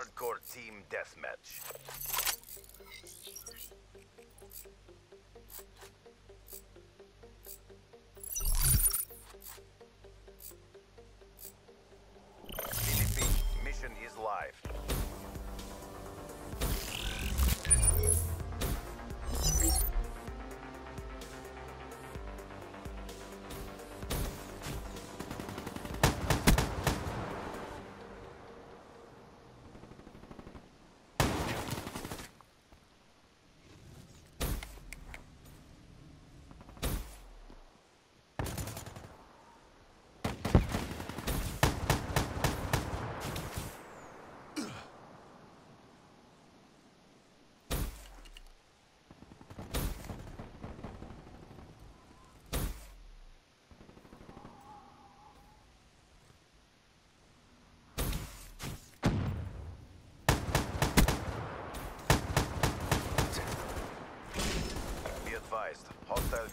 hardcore team deathmatch. Philippine mission is live.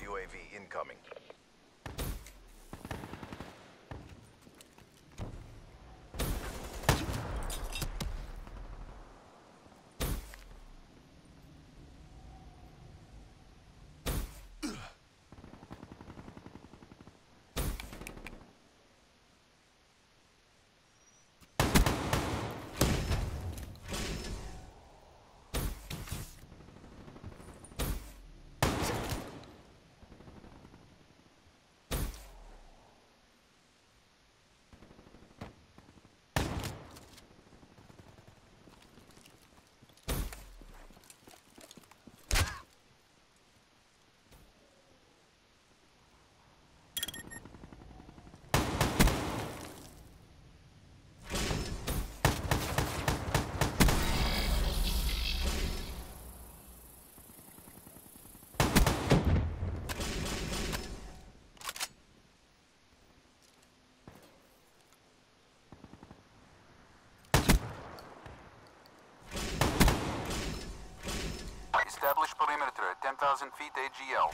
UAV incoming. Establish perimeter at 10,000 feet AGL.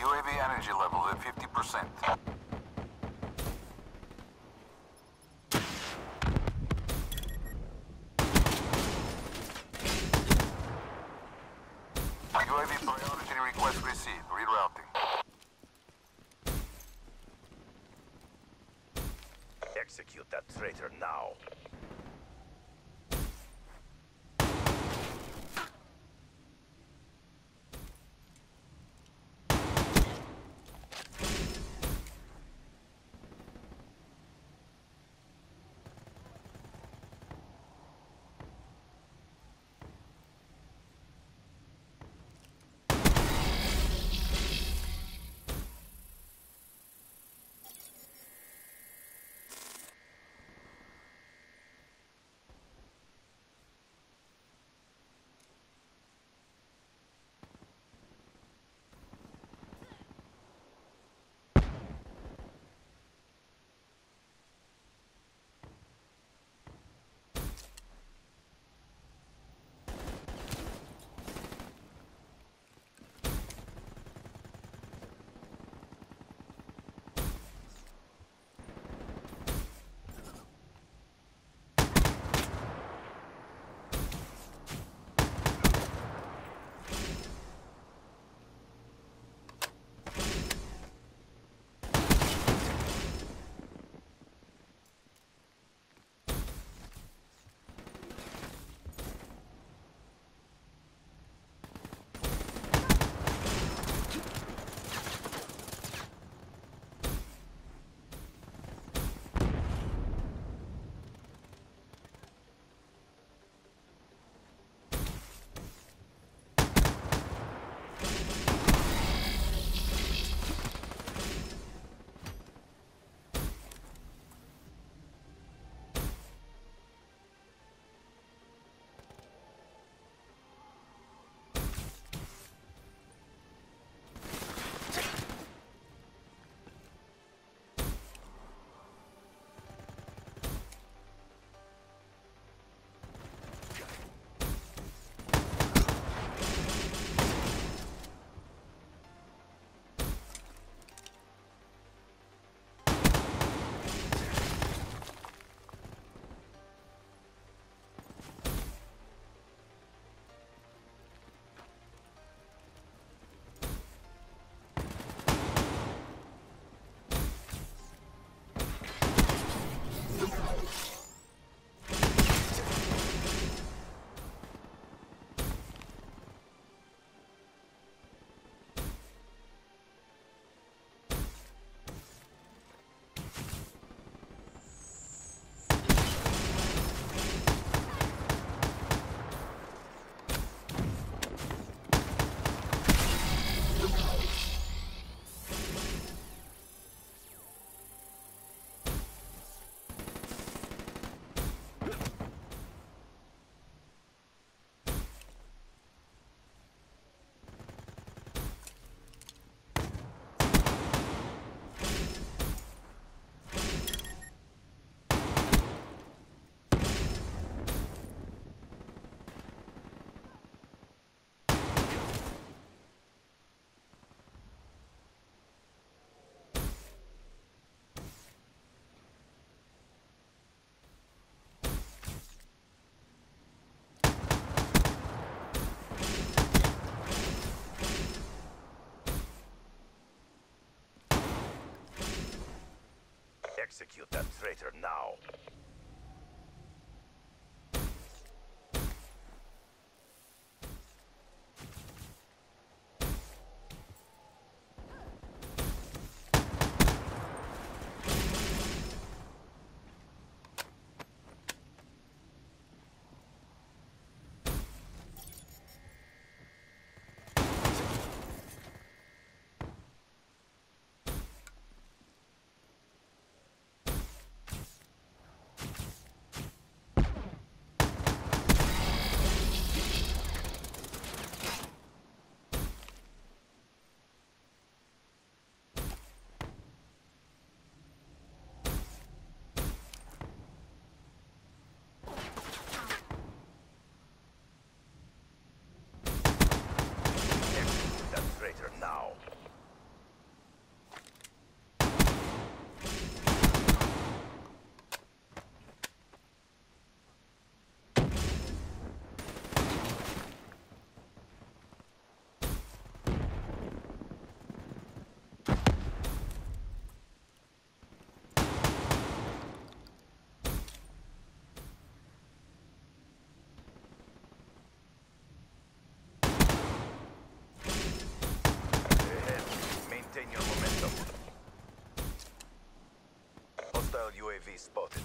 UAV energy level at 50%. UAV priority request received. Rerouting. Execute that traitor now. Execute that traitor now. Execute that traitor now. Ahead. Maintain your momentum. UAV spotted.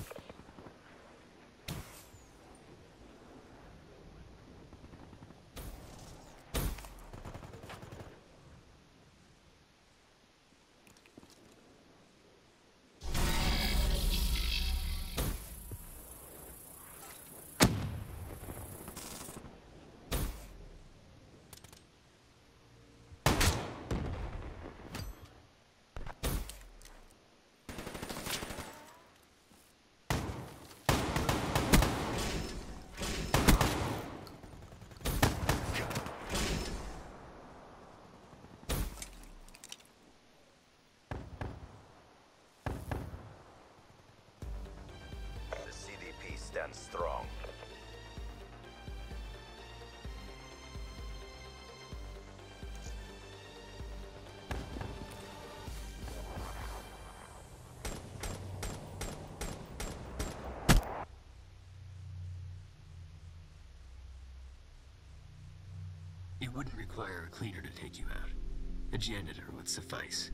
Wouldn't require a cleaner to take you out. A janitor would suffice.